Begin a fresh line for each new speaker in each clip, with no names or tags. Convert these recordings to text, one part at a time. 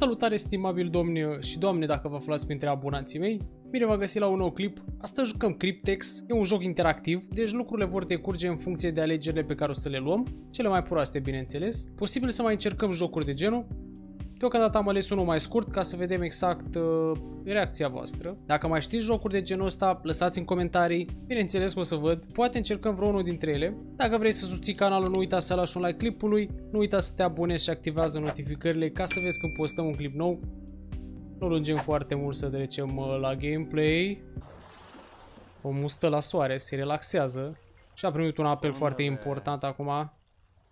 Salutare, stimabil domni și doamne, dacă vă aflați printre abonații mei. Bine v-am găsit la un nou clip. Astăzi jucăm Cryptex. E un joc interactiv, deci lucrurile vor decurge în funcție de alegerile pe care o să le luăm. Cele mai proaste, bineînțeles. Posibil să mai încercăm jocuri de genul. Deocamdată am ales unul mai scurt ca să vedem exact uh, reacția voastră. Dacă mai știți jocuri de genul ăsta, lăsați în comentarii. Bineînțeles că o să văd. Poate încercăm vreunul dintre ele. Dacă vrei să susții canalul, nu uita să lași un like clipului. Nu uita să te abonezi și activează notificările ca să vezi când postăm un clip nou. Nu lungim foarte mult să trecem uh, la gameplay. O mustă la soare, se relaxează. Și a primit un apel foarte important acum.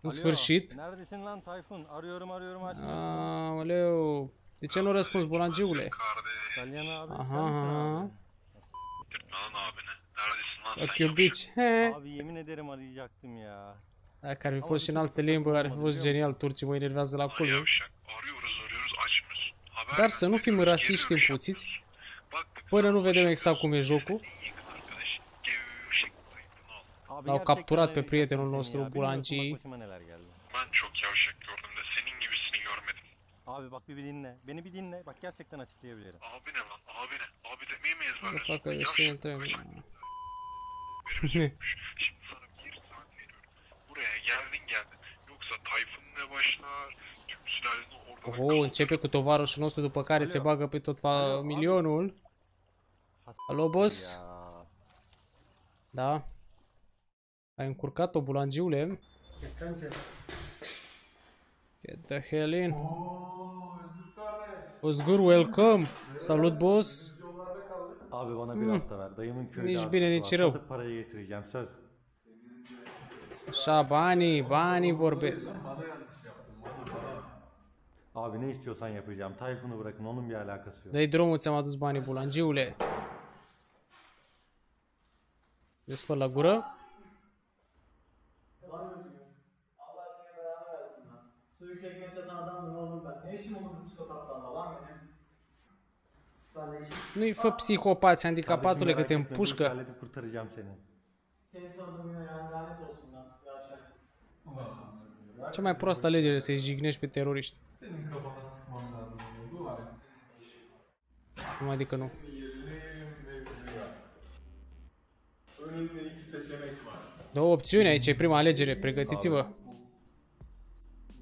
În sfârșit.
Neredesin lan Tayfun? Arıyorum arıyorum açmıyor.
Aoleu. De ce nu răspunzi, bulangiule?
Dalyan abi
Aha
sen misin
aha.
abi?
Lan abine. Neredesin lan
Fuck
sen
you bitch. He.
Abi yemin ederim arayacaktım ya.
Dacă ar fi fost și în alte limbi, ar fi fost genial. Turcii mă enervează la
Lan
culme.
yavşak. Arıyoruz arıyoruz açmıyorsun. Haber
Dar
ver,
să nu fim
veriyoruz,
rasiști
geri dönüş
împuțiți.
yapmıyorsun. Bak bak.
Până nu vedem exact cum e jocul. L-au
gerçekten
capturat pe
arayacaktım
prietenul
seni
nostru,
ya. Bilmiyorsun
Bulancii.
Bak başıma neler geldi.
Ben çok yavşak gördüm de senin gibisini görmedim.
Abi bak bir, bir dinle. Beni bir dinle. Bak gerçekten açıklayabilirim.
Abi ne lan? Abi ne? Abi demeyi mi
Mă
ezberliyorsun?
facă
Yavşak,
să intrăm.
yavşak. Verimsizmiş. Şimdi sana bir saat veriyorum. Buraya geldin geldin. Yoksa Tayfun ne başlar? Tüm sülaleni orada
Oh, începe cu tovarășul nostru, după care se bagă pe tot fa- milionul. Alo, boss?
Ya.
Da. Ai încurcat-o, bulangiule. Get the hell in. What's good, welcome. Salut, boss.
Abi bana bir hafta ver. Dayımın köyde
Nici
arsası
bine,
var.
nici rău.
Satıp parayı getireceğim söz.
Așa, banii, banii vorbesc.
Abi ne istiyorsan yapacağım. Tayfun'u bırakın onun bir alakası yok.
Dă-i drumul, ți-am adus banii, bulangiule. Desfă la gură.
Lan Özgür. Allah seni belanı versin lan. Suyu ekmek satan adamdım oğlum ben. Ne işim olur bu psikopatlarla lan benim? Usta ne işim?
Nu-i fă psihopați, handicapatule, că
merak
te
etme, bu işi
împușcă.
halledip kurtaracağım seni.
Seni tanıdığım yine yani lanet olsun lan. Yavşak.
Cea mai proastă alegere să-i jignești pe teroriști.
Senin kafana sıkmam lazım. Dua et senin işin var.
Cum adică nu?
Yerim ve rüya. Önünde iki seçenek var.
Două opțiuni aici, e prima alegere, pregătiți-vă.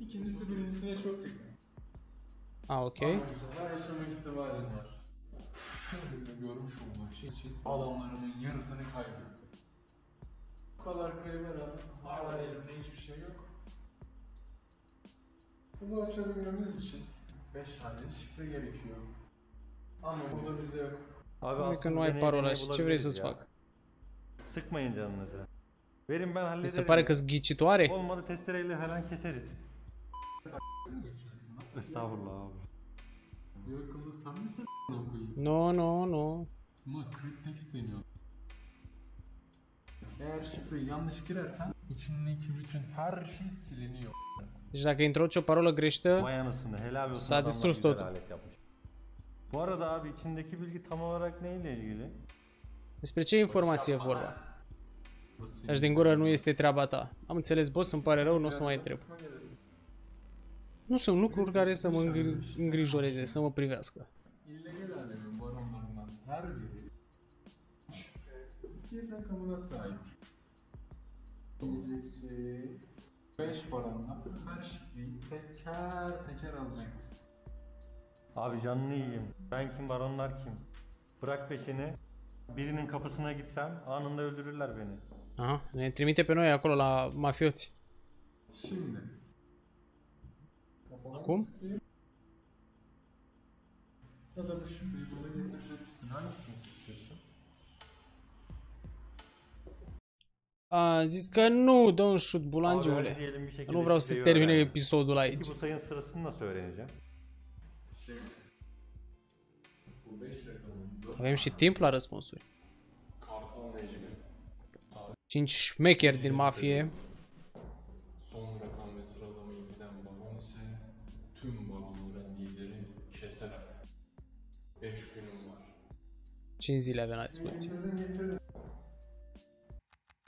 İkincisi birincisine çok yakın.
A, ok.
Ama bu sefer yaşama ihtimalin var. Anda görmüş olduğun şey için alanlarının yarısını kaybettim. Bu kadar kayıba rağmen hala elimde hiçbir şey yok. Bunu açabilmemiz için 5 tane şifre gerekiyor. Ama bu da bizde yok.
Abi
că
aslında
parola și ce vrei
bulabiliriz
să-ți
ya.
fac?
Sıkmayın canınızı. Verin ben
Ți
hallederim.
se pare că-s ghicitoare?
Olmadı testereyle falan keseriz. Estağfurullah abi.
Bir akıllı sen misin a**ına koyayım?
Nu, nu, nu.
Buna Cryptex deniyor. Eğer şifreyi yanlış girersen içindeki bütün her şey siliniyor.
Deci dacă introduci o parolă greșită,
Vay anasını helal olsun
S-a
adamlar
distrus
güzel
totul.
alet yapmış. Bu arada abi içindeki bilgi tam olarak neyle ilgili?
despre ce informație e vorba? Deci din gură nu este treaba ta. Am înțeles, boss, îmi pare rău, nu o să mai întreb. Nu sunt lucruri care să mă îngri- îngrijoreze, să mă privească.
İllegal alemin baronlarından her biri bir rakamına sahip. Diyeceksin. 5 baronla her şifreyi teker teker alacaksın.
Abi canını yiyeyim. Ben kim baronlar kim? Bırak peşini. Birinin kapısına gitsem anında öldürürler beni.
Aha, ne trimite pe noi acolo la mafioți.
Şimdi. Kafana
Cum?
sıkayım. Ya da bu şifreyi bana getireceksin. Hangisini seçiyorsun?
A zis că nu, don't shoot,
Abi hadi
bulangiule.
diyelim bir şekilde
Nu vreau să
şifreyi
termine
öğrendim.
episodul aici.
Peki bu sayın sırasını nasıl öğreneceğim?
Şimdi. Bu 5 rakamın 4
Avem și timp la răspunsuri.
kartal Necmi.
5 șmecheri din mafie.
5
zile avem la dispoziție.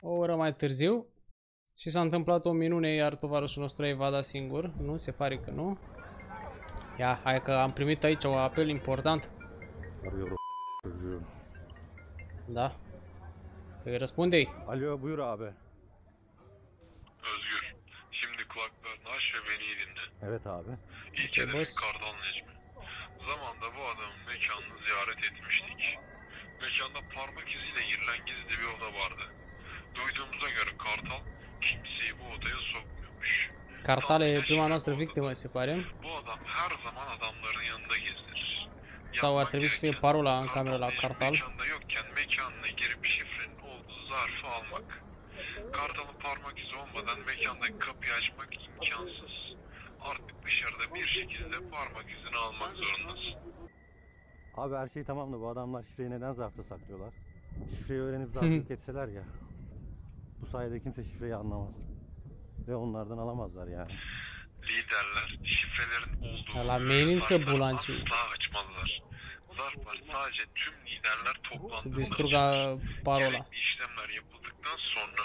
O oră mai târziu. Și s-a întâmplat o minune, iar tovarășul nostru a evadat singur. Nu, se pare că nu. Ia, hai că am primit aici un apel important.
Arıyorum. Çocuğum.
Da. Îi răspunde-i.
Alo buyur abi.
Özgür, şimdi kulaklarını aç ve beni iyi dinle.
Evet abi.
İlk
Okey,
hedefin
boss.
Kartal Necmi. Zamanında bu adamın mekanını ziyaret etmiştik. Mekanda parmak iziyle girilen gizli bir oda vardı. Duyduğumuza göre Kartal kimseyi bu odaya sokmuyormuş.
Cartal e prima noastră victimă, se pare.
Bu adam her zaman adamların yanında gezinir.
Sau ar trebui să fie parola în cameră la Cartal.
Mekanda yokken mekanına girip şifrenin olduğu zarfı almak. Kartal'ın parmak izi olmadan mekandaki kapıyı açmak imkansız. Artık dışarıda bir şekilde parmak izini almak zorundasın.
Abi her şey tamam da bu adamlar şifreyi neden zarfta saklıyorlar? Şifreyi öğrenip zarflık etseler ya. Bu sayede kimse şifreyi anlamaz. Ve onlardan alamazlar yani.
Liderler şifrelerin olduğu
La amenință
zarfları
bulancii.
asla açmazlar. Zarflar sadece tüm liderler toplandığında
distruga parola.
Gerekli işlemler yapıldıktan sonra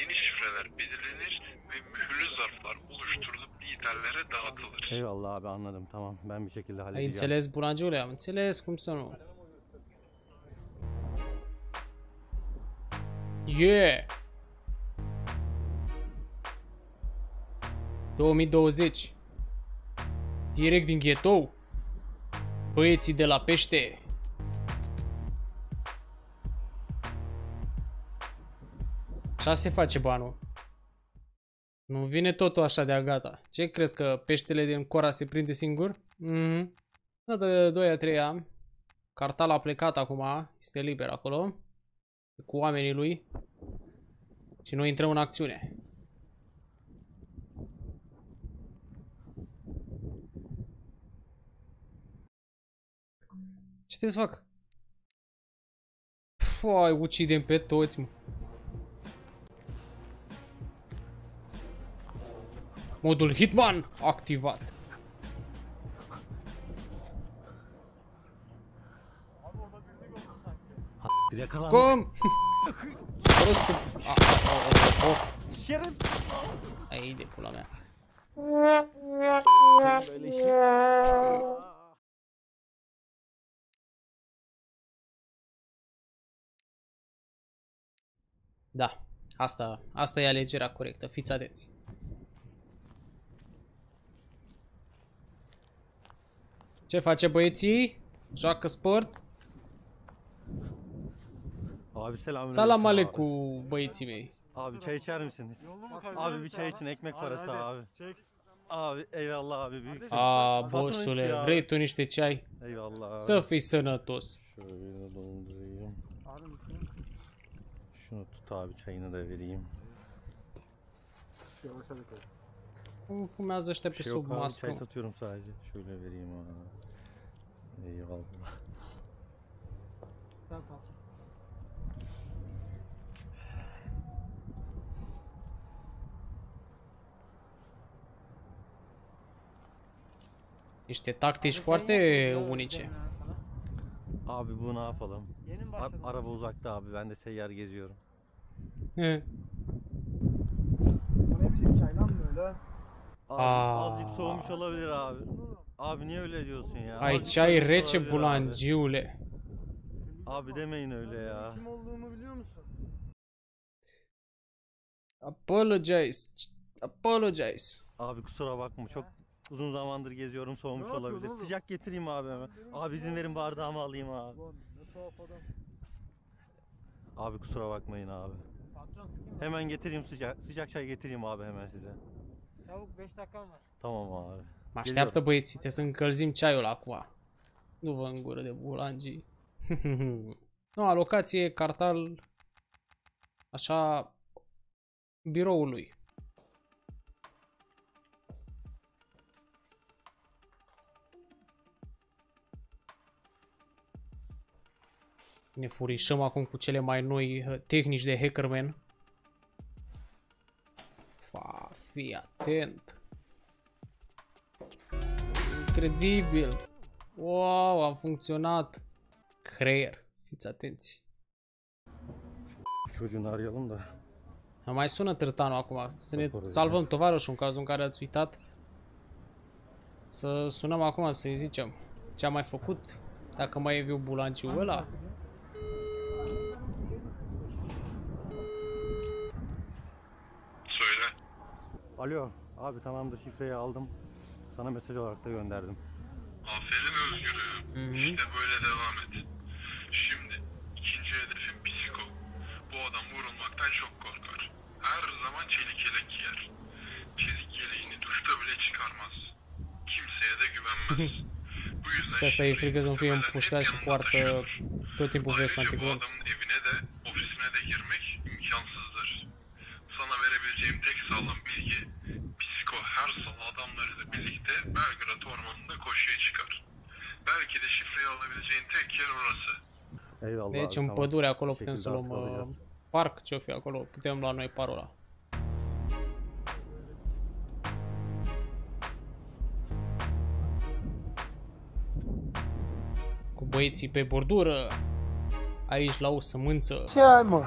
yeni şifreler belirlenir ve mühürlü zarflar oluşturulup liderlere dağıtılır.
Eyvallah abi anladım tamam ben bir şekilde halledeceğim.
înțeles, bulangiule? Am înțeles, cum să nu. Yeah! 2020 Direct din ghetou Băieții de la pește Așa se face banul Nu vine totul așa de-a gata Ce crezi că peștele din Cora se prinde singur? Mhm Dată de 2 a 3 ani Cartal a plecat acum Este liber acolo Cu oamenii lui Și noi intrăm în acțiune Ce trebuie să fac? Fai, ucidem pe toți, mă. Modul Hitman activat.
Yakalandı.
Cum? Prostul. A, a, a, a, a.
Şerif.
Ai de pula mea.
Böyle şey.
Da, asta, asta e alegerea corectă, fiți atenți. Ce face băieții? Joacă sport?
Abi selam.
Salam aleikum băieții mei.
Abi çay içer misiniz? Abi bir çay için ekmek parası abi. Abi eyvallah abi büyük.
A,
Patron
bossule,
istiyor abi.
vrei tu niște ceai?
Eyvallah abi.
Să fii sănătos.
Şöyle doldurayım. Şunu tut abi çayını da vereyim.
Cum fumează ăștia pe sub
abi
mască? mă?
satıyorum sadece. Şöyle vereyim abi. Eyvallah.
Niște tactici foarte unice.
Abi bu ne yapalım?
Yeni mi
Ar- araba uzakta abi ben de seyyar geziyorum.
He.
Bu ne biçim çay lan böyle?
Abi
Aa.
azıcık soğumuş olabilir abi. Abi niye öyle diyorsun ya? Azıcık
ceai
soğumuş
rece
olabilir abi.
bulangiule.
Abi demeyin öyle ya.
Kim olduğumu biliyor musun?
Apologize. Apologize.
Abi kusura bakma çok uzun zamandır geziyorum soğumuş
Ne yapıyorsun
olabilir.
oğlum?
Sıcak getireyim abi hemen. Abi izin verin bardağımı alayım abi.
Ne tuhaf adam.
Abi kusura bakmayın abi. Hemen getireyim sıcak sıcak çay getireyim abi hemen size.
Çabuk 5 dakikam var.
Tamam abi.
Mă așteaptă băieții, trebuie să încălzim ceaiul acum. Nu vă în gură de bulangii. Noua locație, cartal, așa, biroul lui. Ne furișăm acum cu cele mai noi uh, tehnici de hackerman. Fa, fii atent. Incredibil. Wow, a funcționat. Creier. Fiți atenți.
Çocuğunu arayalım da.
Mai sună târtanul acum. Să ne
Corect.
salvăm tovarășul în cazul în care ați uitat. Să sunăm acum să-i zicem ce a mai făcut. Dacă mai e viu bulanciul ăla.
Alo abi tamamdır şifreyi aldım. Sana mesaj olarak da gönderdim.
Aferin Özgür'üm.
Hı hı.
İşte böyle devam et. Şimdi ikinci hedefim psiko. Bu adam vurulmaktan çok korkar. Her zaman çelik yelek giyer. Çelik yeleğini duşta bile çıkarmaz. Kimseye de güvenmez. Bu yüzden
asta e
şifreyi
frică să nu fie împușcat și
yanında
poartă tot timpul vest
adamlarıyla birlikte Belgrad ormanında koşuya çıkar. Belki de şifreyi alabileceğin tek yer orası.
Eyvallah
Deci
abi,
în
tamam.
pădure acolo
Bir
putem să
şekilde
luăm
artık
uh,
alacağız.
parc, ce-o fi acolo, putem lua noi parola. Cu băieții pe bordură, aici la o sămânță.
Ce ai, mă?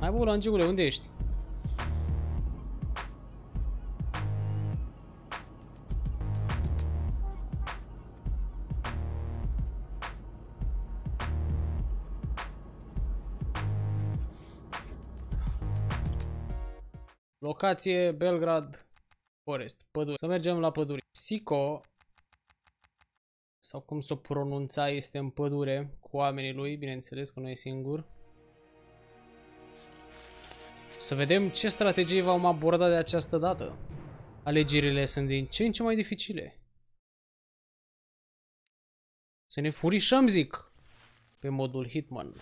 Hai bă, Langiule, unde ești? Locație Belgrad Forest, pădure. Să mergem la pădure. Psico sau cum să o pronunța este în pădure cu oamenii lui, bineînțeles că nu e singur. Să vedem ce strategii vom aborda de această dată. Alegerile sunt din ce în ce mai dificile. Să ne furișăm, zic, pe modul Hitman.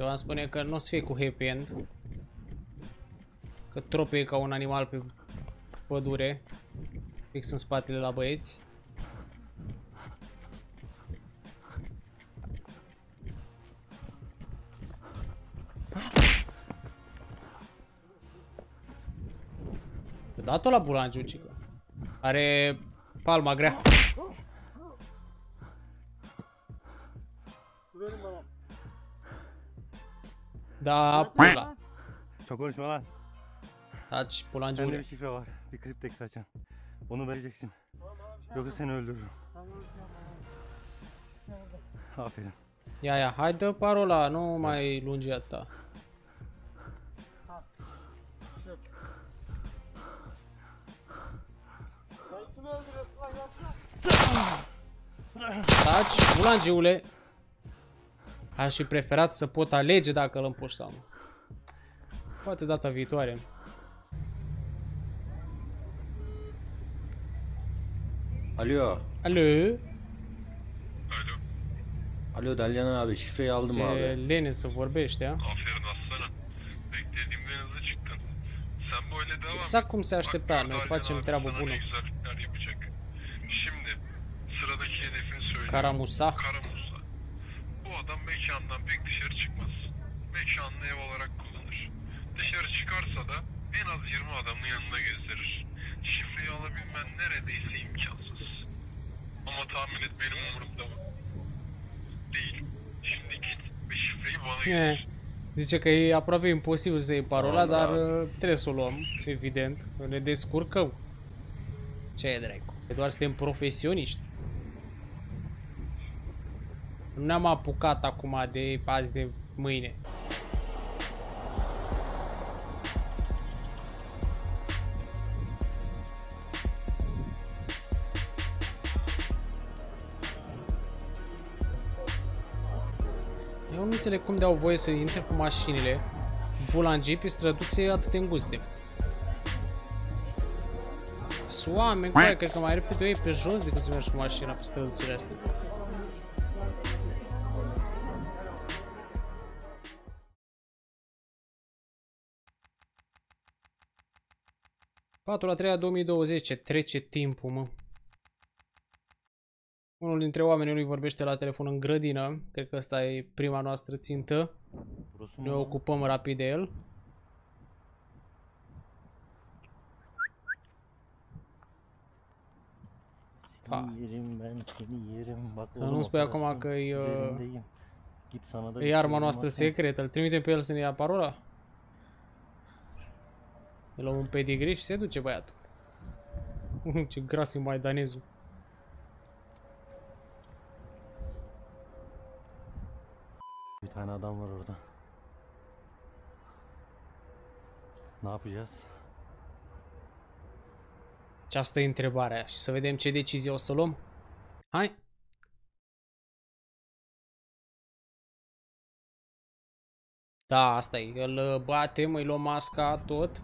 Ceva îmi spune că nu o să fie cu happy end. Că tropie ca un animal pe pădure. Fix în spatele la băieți. Dat-o la bulangiu, cică. Are palma grea. Da, pula.
Çok konuşma lan.
Taci,
Bende
bulangiule.
bir şifre var. Bir kriptex açan. Onu vereceksin. Yoksa seni öldürürüm. Aferin.
Ia, ia, hai dă parola, nu mai lungi atâta. Taci, bulangiule. Aș fi preferat să pot alege dacă îl împuș sau nu. Poate data viitoare.
Alo.
Alo?
Alo.
Alo Dalyan abi şifreyi aldım
Ce
abi.
lene să vorbești, a?
Aferin aslanım. Beklediğimden hızlı çıktın. Sen böyle devam et.
Exact cum se
Bak,
aștepta, noi
Gardalyan
facem
abi
treabă
sana
bună.
Ne güzellikler yapacak. Şimdi sıradaki hedefini söyle.
Caramusa.
Karamusa. Bu adam mekandan pek dışarı çıkmaz. Mekanını ev olarak kullanır. Dışarı çıkarsa da en az 20 adamın yanında gezdirir. Şifreyi alabilmen neredeyse imkansız. Ama tahmin et benim umurumda mı? Değil. Şimdi git ve şifreyi bana
E,
getir.
zice că e aproape imposibil să iei parola,
Da,
dar
da.
uh, trebuie să o luăm, evident. Ne descurcăm. Ce e dracu? Că Doar suntem profesioniști. Nu ne-am apucat acum de azi de mâine. Eu nu înțeleg cum de-au voie să intre cu mașinile bulangii pe străduțe atât de înguste. Sunt oameni cu aia, cred că mai repede o iei pe jos decât să mergi cu mașina pe străduțele astea. Patru la 3 a 2020, ce trece timpul, mă. Unul dintre oamenii lui vorbește la telefon în grădină. Cred că asta e prima noastră țintă.
Burası
Ne
mı? lan?
ocupăm rapid de el. Ha.
Seni yerim ben seni yerim. Bak
Să
oğlum,
nu spui
operasyon
acum că e, uh,
üzerindeyim. Git sana da bir
E
şey
arma noastră
bulmazsan-
secretă. Îl trimitem pe el să ne ia parola? Îl luăm un pedigree și se duce băiatul. Ce gras e maidanezul.
Bir tane adam var orada. Ne yapacağız?
Și asta e întrebarea. Și să vedem ce decizie o să luăm. Hai. Da, asta e. Îl uh, batem, îi luăm masca, tot.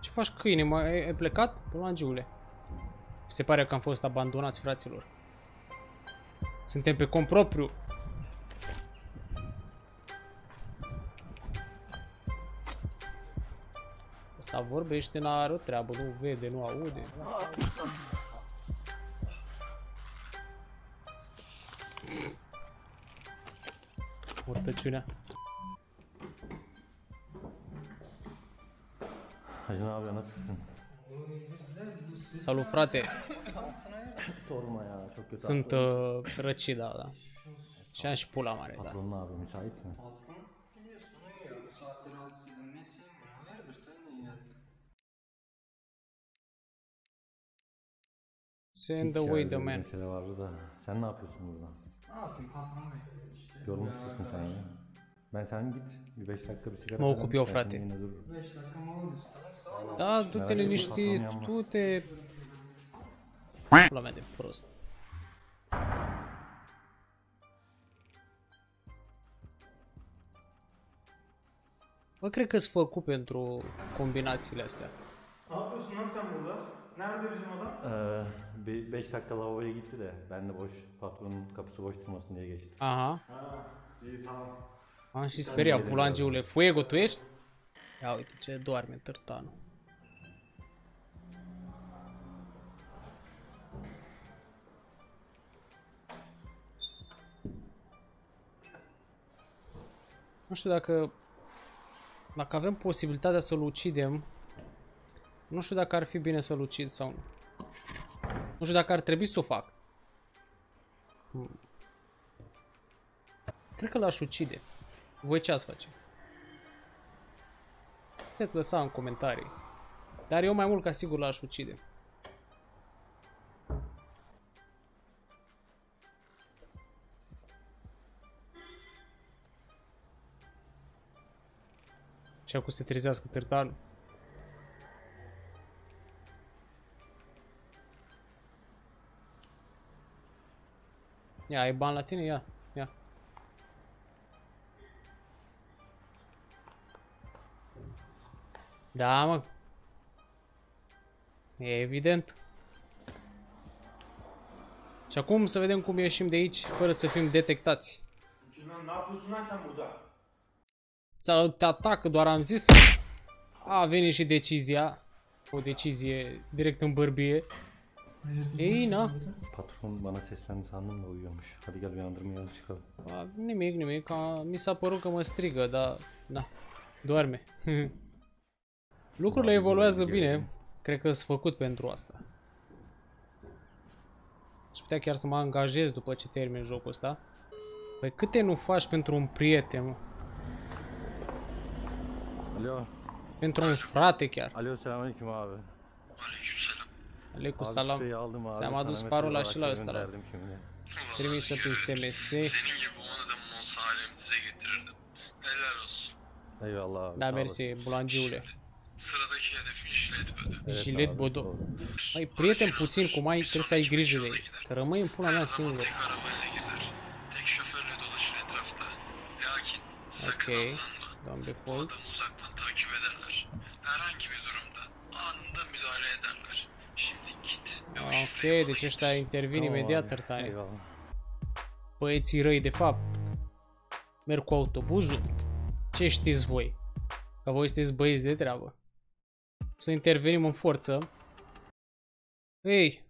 Ce faci câine? Mă, ai ai plecat? Bulangiule. Se pare că am fost abandonați, fraților. Suntem pe cont propriu. Asta vorbește, n-are o treabă, nu vede, nu aude. Urtăciunea.
Hacı ne yapıyor nasılsın?
Salut, frate.
Sorma ya çok kötü.
Sunt uh, răcit, da, da. Și am și pula mare, da.
Patronun abi müsait mi?
Patron biliyorsun uyuyor. Bu saatleri az sizin mesleğin mi? Hayırdır sen de geldin.
Send
Hiç
away
ya,
the
bir
man.
mesele vardı da. Sen ne yapıyorsun burada?
Ne yapayım patron bey? İşte
Yorulmuşsun
bir
sen ya. Ben sen git. Bir 5 dakika bir sigara
Mă
falan
ocup
iç,
eu,
ben
frate.
senin yerine dururum.
5 dakika mola göster. Sağ ol.
Da, du-te
Merak etme,
liniștit,
patronul i-am
du-te... Pula mea de prost. Bă, cred că-s făcut pentru combinațiile astea.
Ne yapıyorsun lan sen burada? Nerede bizim adam?
Ee, bir 5 dakika lavaboya gitti de ben de boş patronun kapısı boş durmasın diye geçtim.
Aha,
Ha, iyi tamam.
Am și speria, pulangiule. Fuego, tu ești? Ia uite ce doarme târtanul. Nu știu dacă... Dacă avem posibilitatea să-l ucidem... Nu știu dacă ar fi bine să-l ucid sau nu. Nu știu dacă ar trebui să o fac. Hmm. Cred că l-aș ucide. Voi ce ați face? Puteți lăsa în comentarii. Dar eu mai mult ca sigur l-aș ucide. Și acum se trezească târtanul. Ia, ai bani la tine? Ia, Da, mă. E evident. Și acum să vedem cum ieșim de aici fără să fim detectați.
Lan ne yapıyorsun lan sen burada?
Ți te atacă, doar am zis. A venit și decizia. O decizie direct în bărbie. Ei, na.
Patron bana seslendi sandım da uyuyormuş. Hadi gel uyandırmayalım çıkalım.
A, nimic, nimic. A, mi s-a părut că mă strigă, dar... Da. Doarme. Lucrurile evoluează bine. Cred că sunt făcut pentru asta. Și putea chiar să mă angajez după ce termin jocul ăsta. Păi câte nu faci pentru un prieten, mă?
Alo.
Pentru un frate chiar.
Alo selamünaleyküm abi.
Aleicu
Abi
salam.
şifreyi aldım abi.
Ți-am
sana
adus
mesaj
parola
olarak
și la
da
ăsta, la-
gönderdim şimdi.
Trimisă prin SMS.
Senin gibi on adamın olsa halimize getirirdim. Helal olsun.
Eyvallah abi.
Da,
sağ
mersi,
olasın.
Sıradaki
bulangiule.
hedefin jilet bödü.
Evet
Jilet
abi,
bodo.
doğru.
Măi, prieten puțin cum ai, trebuie să ai grijă de ei. Că rămâi în pula mea singur.
Tek arabayla gider. Tek şoförle dolaşır etrafta. Lakin
Ok. Doamne default.
adamı uzaktan takip ederler. Herhangi bir durumda anında müdahale ederler. Şimdi git ve o
Ok,
şifreyi bana
deci ăștia intervin
Tamam
imediat,
abi,
tărtane.
Eyvallah.
Băieții răi, de fapt, merg cu autobuzul. Ce știți voi? Că voi sunteți băieți de treabă. Să intervenim în forță. Ei!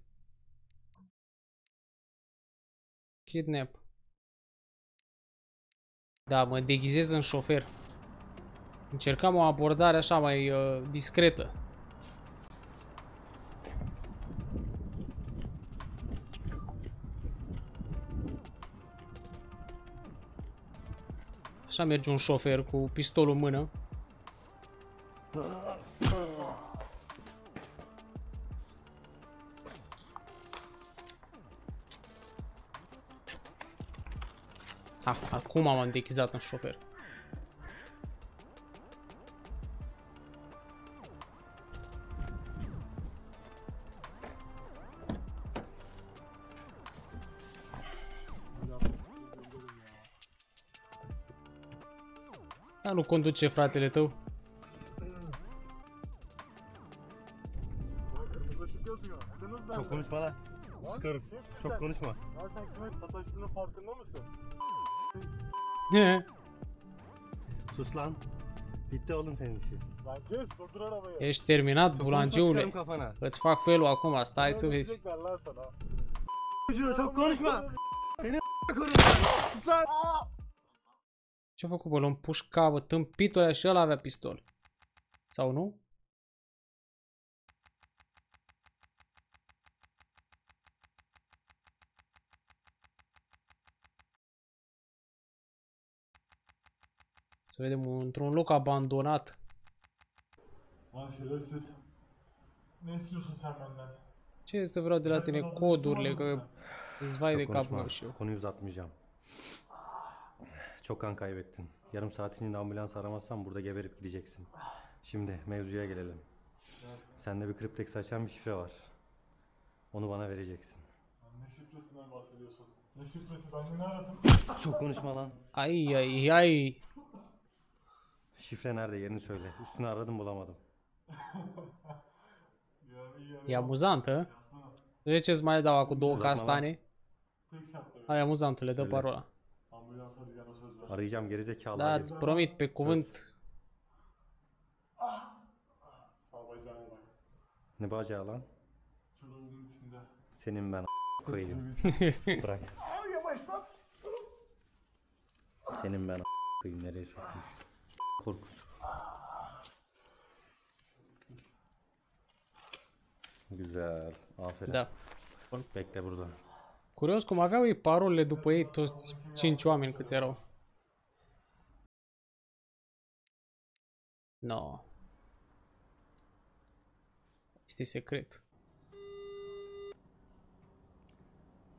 Kidnap. Da, mă deghizez în șofer. Încercam o abordare așa mai uh, discretă. Așa merge un șofer cu pistolul în mână. Ah, acum m-am dechizat în șofer. Da, nu conduce fratele tău.
Çok konuşma lan. Sıkarım. Çok konuşma.
Ya sen kime sataştığının farkında mısın?
Sus lan. Bitti oğlum senin işi.
Lan kes durdur arabayı.
Ești terminat,
Çok
bulanciule.
konuşma, sıkarım kafana.
Îți fac felul acum, stai să vezi.
Diyecekler lan sana.
Çocuğu çok konuşma. Seni korurum. Sus lan.
Ce-a făcut, bă? L-am pușcat, bă, tâmpitul ăla și ăla avea pistol. Sau nu? Să vedem, într-un loc abandonat. Ce să vreau de la tine? Codurile, că îți vai de mă și eu.
Konuyu uzatmayacağım. Çok kan kaybettin. Yarım saat içinde ambulans aramazsan burada geberip gideceksin. Şimdi mevzuya gelelim. Sende bir kriptex açan bir şifre var. Onu bana vereceksin.
Ne şifresinden bahsediyorsun? Ne şifresi? Bende ne arasın?
Çok konuşma lan.
Ai, ai, ai.
Şifre nerede yerini söyle. Üstünü aradım bulamadım.
Ya iyi ya.
E amuzantă. Îți mai dau acum două
Uzatma,
castane? Hai amuzantule, dă
Öyle.
parola.
Ambulans arayacağına söz ver.
Arayacağım gerizekalı.
Da,
arayayım.
îți promit pe cuvânt.
Sağ bacağına bak.
Ne bacağı lan?
İçinde.
Senin ben a- koyayım. Bırak.
Ay yavaş lan.
Senin ben a- koyayım nereye sokmuş. Korkusu. Güzel. Aferin.
Da.
Bekle burada.
Curios cum aveau ei parolele după ei toți cinci oameni câți erau. No. Este secret.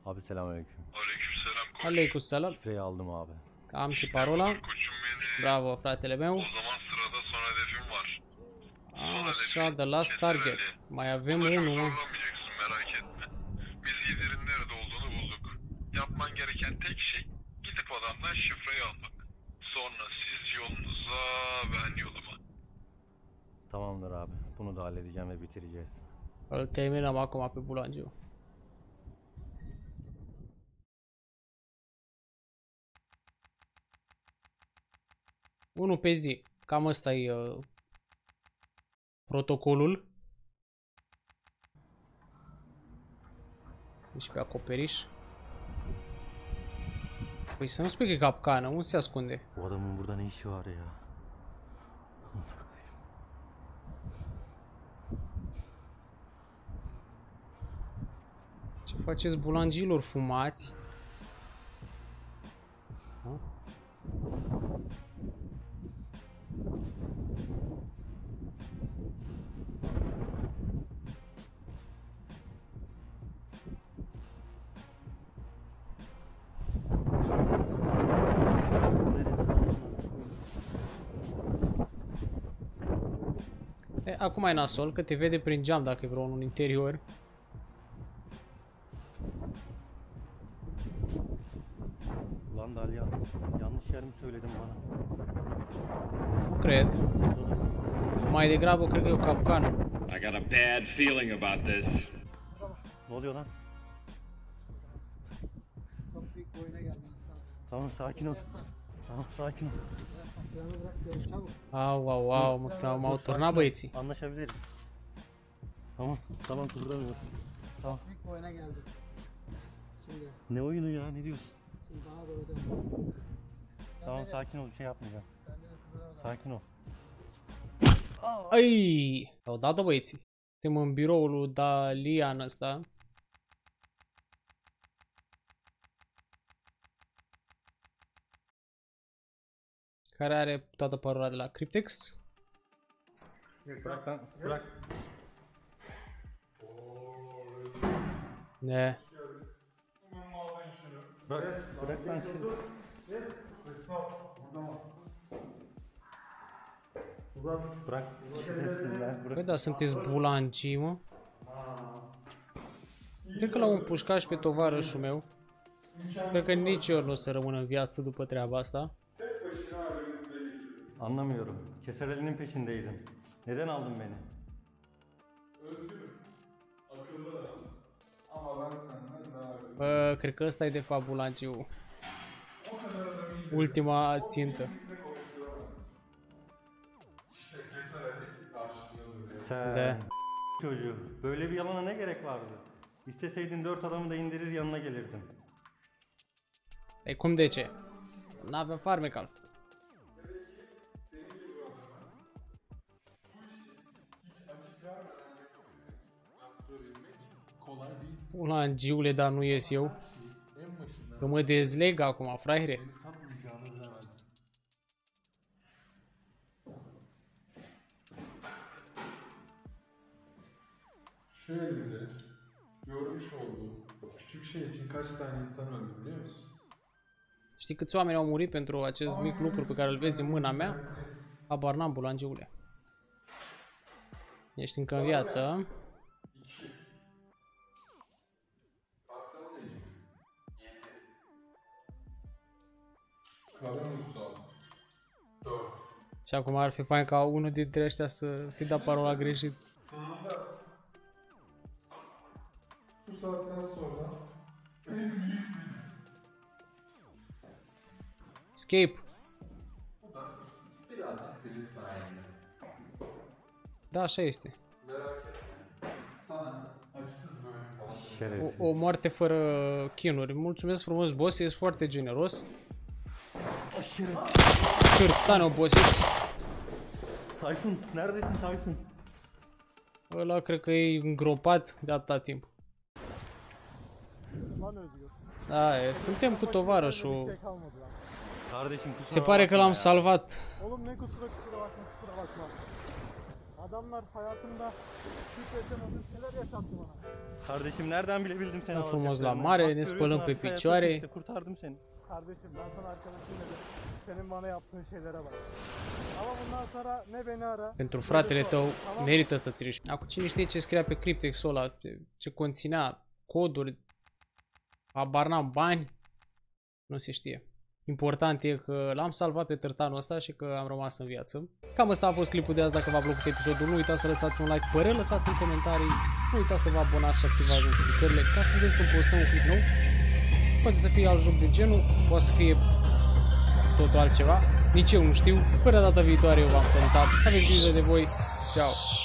Abi selamünaleyküm.
Aleykümselam koç.
Aleikum salam.
Şifreyi aldım abi.
Am și parola.
Koçum beni.
Bravo, fratele meu.
O zaman sırada son hedefim var.
Așa, de last target. Mai avem unul.
merak etme. Biz liderin nerede olduğunu bulduk. Yapman gereken tek şey gidip adamdan şifreyi almak. Sonra siz yolunuza ben yoluma.
Tamamdır abi. Bunu da halledeceğim ve bitireceğiz.
Îl terminăm acum pe bulangiu. Unul pe zi. Cam ăsta e uh, protocolul. Deci pe acoperiș. Păi să nu spui că e capcană, unde se ascunde?
Bu adamın burada ne işi var ya?
Ce faceți bulangilor fumați? E, acum ai nasol, că te vede prin geam dacă e vreunul în interior.
Ulan Dalyan. Yanlış yer mi söyledin bana?
Nu cred. Mai degrabă cred că e o capcană.
I got a bad feeling about this.
Ne oluyor lan?
Çok büyük bir oyuna geldin sağ ol.
Tamam sakin ol. Tamam sakin ol.
Silahını bırak diyorum çabuk.
Au, au, au, mă, m-au m-au turnat băieții.
Anlaşabiliriz. Tamam. Tamam kıpırdamıyorum. Tamam.
Büyük bir oyuna geldim. Şimdi,
Ne oyunu ya ne diyorsun?
şimdi bana doğru dön.
Tamam sakin ol bir şey yapmayacağım. Sakin ol.
Ai, au dat-o băieții. Suntem în biroul lui Dalian ăsta. Care are toată parola de la Cryptex.
Bırak lan, bırak.
Ne?
Bırak, bırak lan şunu. Bırak. Şerefsizler, bırak.
Păi da, sunteți bulangii, mă? Cred că l-au împușcat și pe tovarășul meu. Cred că nici eu nu o să rămân în viață după treaba asta.
Anlamıyorum. Keserelinin peşindeydim. Neden aldın beni?
Özgürüm. Akıllı adamsın. Ama ben senden daha
Bă, cred că ăsta e de fapt bulangiu. Ultima țintă.
Sen
De.
çocuğu. Böyle bir yalana ne gerek vardı? İsteseydin dört adamı da indirir yanına gelirdim.
E cum de ce? N-avem farmec altfel.
Kolay değil.
Bulangiule, dar nu ies eu.
En başından
Că mă dezleg acum, fraiere.
beni satmayacağını bilemezdim. Şu elimde görmüş olduğum küçük şey için kaç tane insan öldü biliyor musun?
Știi câți oameni au murit pentru acest mic lucru pe care îl vezi în mâna mea? Habar n-am, bulangiule. Ești încă în viață, Și acum ar fi fain ca unul dintre ăștia să fi dat parola greșit.
Sınırda bu saatten sonra en büyük bir
Escape.
bu da birazcık senin sayende.
Da, așa este.
Merak etme. Sana acısız böyle kalacak.
O,
Şerefsiz.
o moarte fără chinuri. Mulțumesc frumos, boss, ești foarte generos. Cârtane obosiți.
Tayfun, neredesin Tayfun?
Ăla cred că e îngropat de atâta timp.
Lan Özgür.
Da, e, suntem cu
Bir
tovarășul.
şey kalmadı lan.
Kardeşim kusura
Se pare că
bakma
l-am
ya.
salvat.
Oğlum ne kusura kusura bakma kusura bakma. Adamlar hayatımda hiç yaşamadığım şeyler yaşattı bana.
Kardeşim nereden bilebildim seni
Stăm frumos la
alacaklarını?
mare,
Bak
ne
görüyorsun
spălăm pe
artık hayattasın
picioare.
işte, kurtardım seni.
Kardeşim ben sana arkadaşım dedim. Senin bana yaptığın şeylere bak. Ama bundan sonra ne beni ara.
Pentru
ne de
fratele
sor,
tău
tamam mı?
merită să-ți riști. Acum cine știe ce scria pe Cryptex-ul ăla, ce- ce conținea coduri, habar n-am, bani, nu se știe. Important e că l-am salvat pe târtanul ăsta și că am rămas în viață. Cam asta a fost clipul de azi. Dacă v-a plăcut episodul, nu uitați să lăsați un like, părere, lăsați în comentarii. Nu uitați să vă abonați și activați notificările ca să vedeți când postăm un clip nou. Poate să fie alt joc de genul, poate să fie totul altceva. Nici eu nu știu. Până data viitoare eu v-am salutat. Aveți grijă de voi. Ciao.